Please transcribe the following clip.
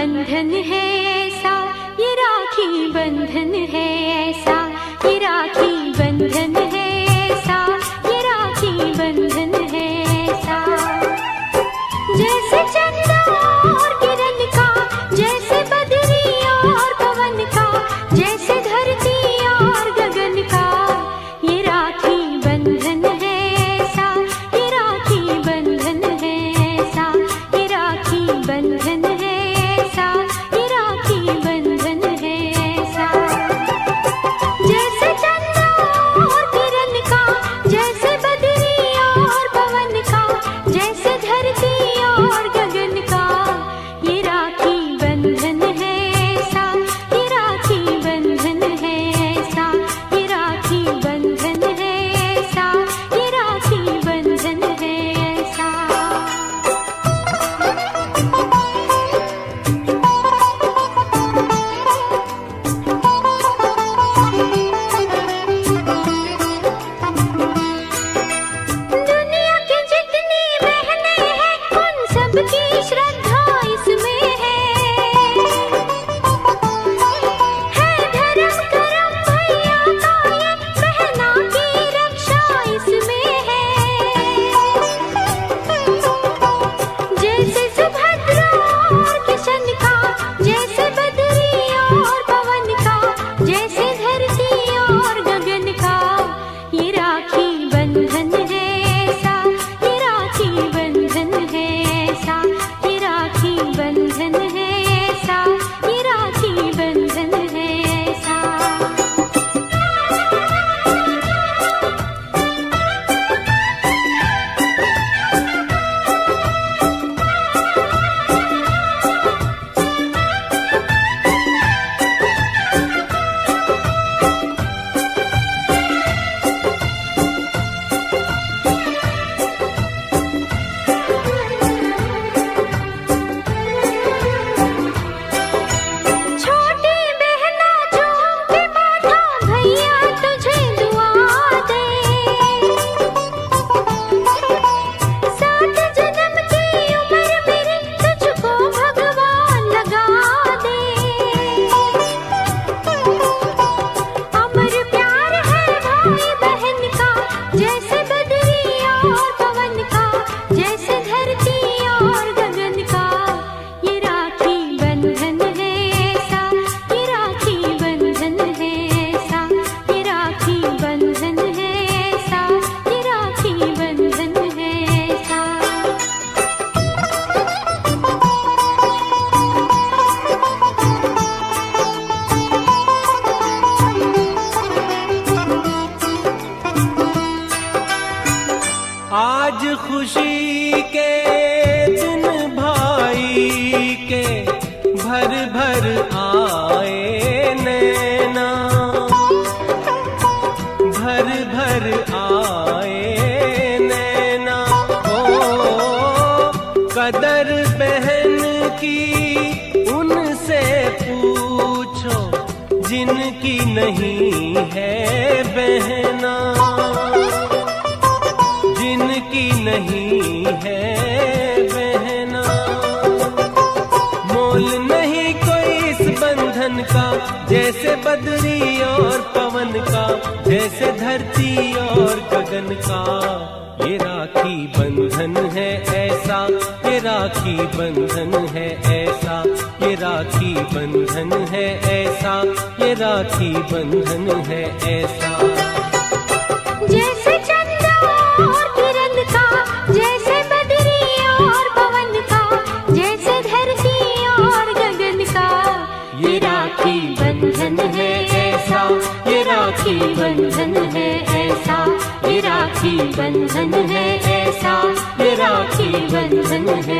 बंधन है ऐसा ये राखी बंधन है ऐसा ये राखी बंधन है ऐसा। सबकी श्रद्धा भर आए नैना हो कदर बहन की उनसे पूछो, जिनकी नहीं है बहना, जिनकी नहीं है जैसे बदरी और पवन का, जैसे धरती और गगन का। ये राखी बंधन है ऐसा, ये राखी बंधन है ऐसा, ये राखी बंधन है ऐसा, ये राखी बंधन है ऐसा। जैसे और पवन का, जैसे धरती और गगन का, ये राखी बंधन है ऐसा ये राखी बंधन है ऐसा ये राखी बंधन है ऐसा ये राखी बंधन है